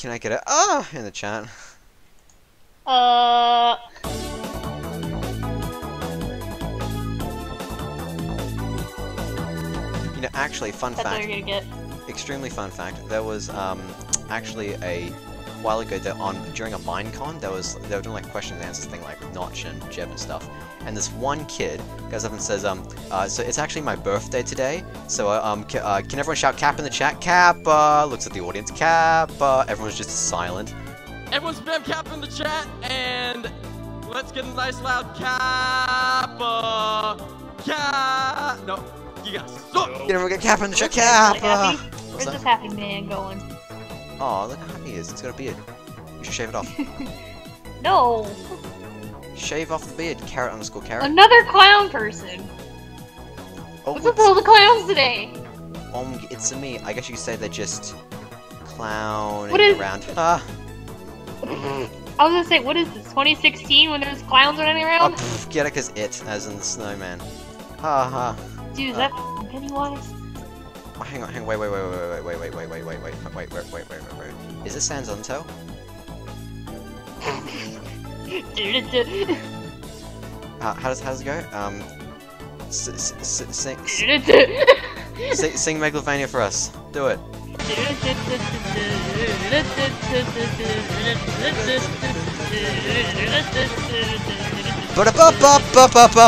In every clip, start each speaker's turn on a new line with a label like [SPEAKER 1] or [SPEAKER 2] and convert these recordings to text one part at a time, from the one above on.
[SPEAKER 1] can I get a ah in the chat?
[SPEAKER 2] Uh,
[SPEAKER 1] You know, actually, fun
[SPEAKER 2] that's what
[SPEAKER 1] fact.
[SPEAKER 2] you're gonna get.
[SPEAKER 1] extremely fun fact. There was um, actually a while ago that on during a Minecon there was they were doing like question and answers thing like with Notch and Jeb and stuff. And this one kid goes up and says, um, uh, so it's actually my birthday today. So uh, um, ca uh, can everyone shout Cap in the chat? Cap. Uh, looks at the audience. Cap. Uh, everyone's just silent.
[SPEAKER 3] Everyone spam cap in the chat and let's get a nice loud cap. Cap. No, you guys suck.
[SPEAKER 1] Can everyone get Cap in the chat?
[SPEAKER 2] This
[SPEAKER 1] Cap.
[SPEAKER 2] really happy.
[SPEAKER 1] what's
[SPEAKER 2] Where's this happy man going?
[SPEAKER 1] Oh, look how happy he is. It's got a beard. You should shave it off.
[SPEAKER 2] No,
[SPEAKER 1] shave off the beard. Carrot underscore carrot.
[SPEAKER 2] another clown person.
[SPEAKER 1] Oh,
[SPEAKER 2] What's up with all the clowns today?
[SPEAKER 1] Um, it's a me. I guess you could say they're just clowning
[SPEAKER 2] What is-
[SPEAKER 1] around. Ah,
[SPEAKER 2] I was gonna say, what is this? 2016 when there's clowns running
[SPEAKER 1] oh,
[SPEAKER 2] around?
[SPEAKER 1] pff, get it 'cause it, as in the snowman. Ha ha.
[SPEAKER 2] Dude, is
[SPEAKER 1] uh,
[SPEAKER 2] that Pennywise?
[SPEAKER 1] Oh, hang on, hang wait, wait, wait, wait, wait, wait, wait, wait, wait, wait, wait, wait, wait, wait, wait, wait, wait. Is this Sans Undertale? Uh, how does how does it go? Um, s s s sing, sing, sing Megalovania for us. Do it.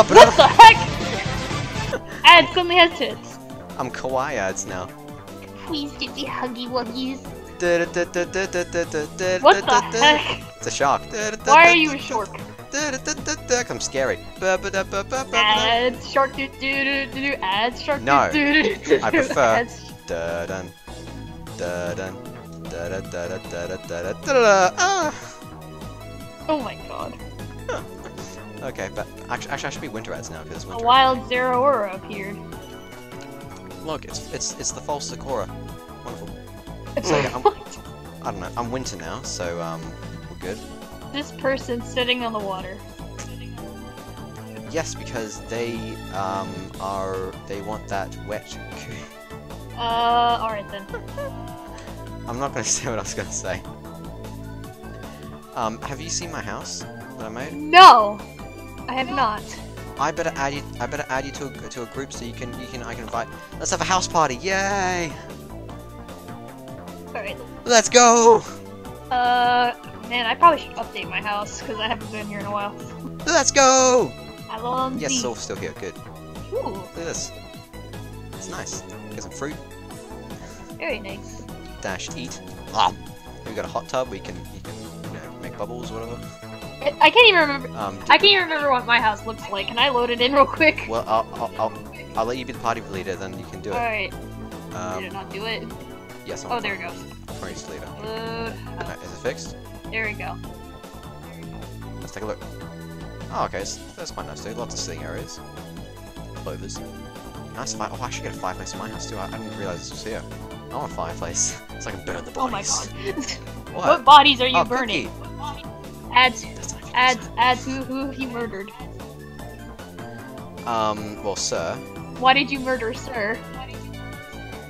[SPEAKER 2] What the heck? Ad suddenly has tits.
[SPEAKER 1] I'm kawaii Adz now.
[SPEAKER 2] Please give me huggy wuggies.
[SPEAKER 1] What
[SPEAKER 2] the heck?
[SPEAKER 1] It's a shark.
[SPEAKER 2] Why are you a shark?
[SPEAKER 1] I'm scary.
[SPEAKER 2] Adz shark doo doo doo doo doo. Adz shark
[SPEAKER 1] No,
[SPEAKER 2] doo doo doo.
[SPEAKER 1] I prefer- Da dun. Da dun. Da da da da da da da da da da.
[SPEAKER 2] Oh my god.
[SPEAKER 1] Okay, but actually, actually, I should be winter Adz now because
[SPEAKER 2] A
[SPEAKER 1] winter.
[SPEAKER 2] wild Zeraora appeared.
[SPEAKER 1] Look, it's it's it's the false Sakura. Wonderful. So yeah, I'm, I don't know. I'm winter now, so um, we're good.
[SPEAKER 2] This person sitting on the water.
[SPEAKER 1] Yes, because they um are they want that wet.
[SPEAKER 2] Uh, alright then.
[SPEAKER 1] I'm not gonna say what I was gonna say. Um, have you seen my house that I made?
[SPEAKER 2] No! I have not.
[SPEAKER 1] I better add you. I better add you to a, to a group so you can you can I can invite. Let's have a house party! Yay!
[SPEAKER 2] Alright.
[SPEAKER 1] Let's go!
[SPEAKER 2] Uh, man, I probably should update my house, because I haven't been here in a while.
[SPEAKER 1] Let's go!
[SPEAKER 2] Alonzi.
[SPEAKER 1] Yes, Soul's still here. Good.
[SPEAKER 2] Ooh,
[SPEAKER 1] Look at this. It's nice. Get some fruit.
[SPEAKER 2] very nice.
[SPEAKER 1] Dash eat. Ah. We got a hot tub. We can you can you know make bubbles or whatever.
[SPEAKER 2] I, I can't even remember.
[SPEAKER 1] Um.
[SPEAKER 2] I can't even remember what my house looks like. Can I load it in real quick?
[SPEAKER 1] Well, I'll, I'll I'll I'll let you be the party leader. Then you can do it.
[SPEAKER 2] Alright. Did it
[SPEAKER 1] Um.
[SPEAKER 2] not do it?
[SPEAKER 1] Yes. I'm
[SPEAKER 2] Oh, there it goes.
[SPEAKER 1] Party leader.
[SPEAKER 2] Load.
[SPEAKER 1] Uh, Is it fixed?
[SPEAKER 2] There we go.
[SPEAKER 1] Let's take a look. Oh, okay, so that's quite nice too. Lots of sitting areas. Clovers. Nice fire. Oh, I should get a fireplace in my house too. I, I didn't realize this was here. I want a fireplace so I can burn the
[SPEAKER 2] Oh my
[SPEAKER 1] bodies.
[SPEAKER 2] god.
[SPEAKER 1] What?
[SPEAKER 2] what bodies are you
[SPEAKER 1] oh,
[SPEAKER 2] burning?
[SPEAKER 1] Cookie.
[SPEAKER 2] Adz,
[SPEAKER 1] That's
[SPEAKER 2] Adz, who, who he murdered?
[SPEAKER 1] Um, well, sir,
[SPEAKER 2] Why did you murder Sir?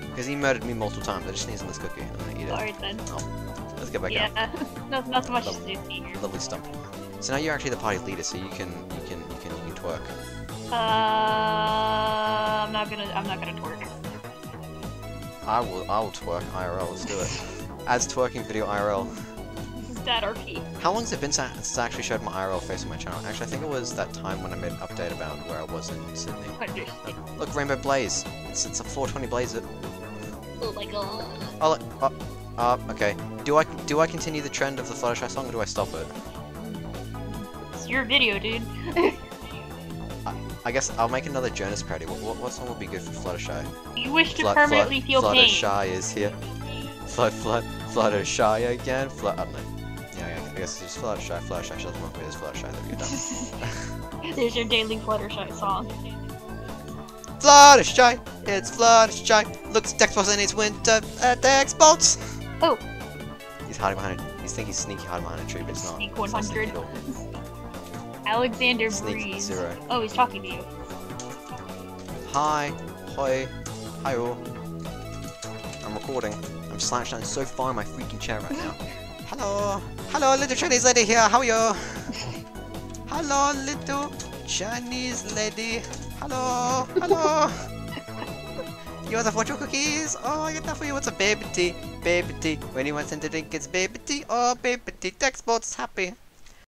[SPEAKER 1] because he murdered me multiple times. I just sneezed on this cookie. I'm gonna eat it.
[SPEAKER 2] Alright then.
[SPEAKER 1] Oh, Let's get back
[SPEAKER 2] Yeah,
[SPEAKER 1] out.
[SPEAKER 2] not, not so much to
[SPEAKER 1] Lovely.
[SPEAKER 2] see here.
[SPEAKER 1] Lovely stump. So now you're actually the party leader, so you can you can you can you can twerk.
[SPEAKER 2] Uh, I'm not gonna, I'm not gonna twerk.
[SPEAKER 1] I will I will twerk IRL. Let's do it. Adz twerking video IRL.
[SPEAKER 2] Is RP.
[SPEAKER 1] How long has it been since I actually showed my IRL face on my channel? Actually, I think it was that time when I made an update about where I was in Sydney. Look, Rainbow Blaze. It's, it's a 420 Blaze. It.
[SPEAKER 2] Oh my god.
[SPEAKER 1] Oh, look. Oh, uh, okay. Do I do I continue the trend of the Fluttershy song, or do I stop it?
[SPEAKER 2] It's your video, dude.
[SPEAKER 1] I guess I'll make another Jonas parody. What, what, what song would be good for Fluttershy?
[SPEAKER 2] You wish to
[SPEAKER 1] Flut-
[SPEAKER 2] permanently
[SPEAKER 1] flut-
[SPEAKER 2] feel pain.
[SPEAKER 1] Fluttershy is here. Flut, flut, Fluttershy again. Flut. I don't know. Guess just Fluttershy. Fluttershy. She doesn't want me as Fluttershy. There we go.
[SPEAKER 2] There's your daily Fluttershy song.
[SPEAKER 1] Fluttershy. It's Fluttershy. Looks Xbox and it's winter at Xbox.
[SPEAKER 2] Oh.
[SPEAKER 1] He's hiding behind it. He's thinking he's sneaky hiding behind a tree, but it's not.
[SPEAKER 2] Sneak
[SPEAKER 1] It's not sneaky
[SPEAKER 2] 100. Alexander
[SPEAKER 1] Sneak
[SPEAKER 2] Breeze.
[SPEAKER 1] zero.
[SPEAKER 2] Oh, he's talking to you.
[SPEAKER 1] Hi. Hoi. Hi all. I'm recording. I'm slouched down so far in my freaking chair right now. Hello, hello, little Chinese lady here. How are you? Hello, little Chinese lady. Hello, hello. you want the fortune cookies? Oh, I get that for you. What's a baby tea? Baby tea. When you want him to drink, it's baby tea. Oh, baby tea. Textboat's happy.